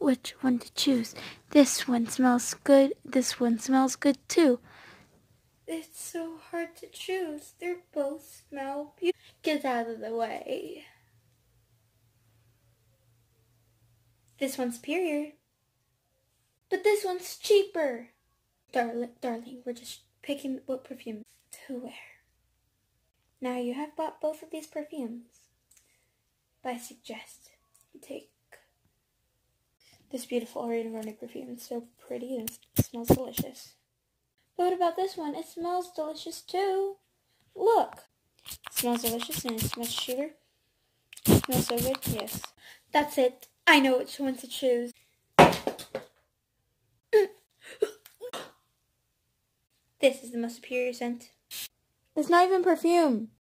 which one to choose. This one smells good. This one smells good too. It's so hard to choose. They both smell beautiful. Get out of the way. This one's superior. But this one's cheaper. Darling, darling, we're just picking what perfume to wear. Now you have bought both of these perfumes. But I suggest you take this beautiful Grande perfume. is so pretty and it smells delicious. But what about this one? It smells delicious too. Look. It smells delicious and it's much cheaper. It smells so good. Yes. That's it. I know which one to choose. This is the most superior scent. It's not even perfume.